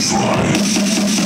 Freeze Rise.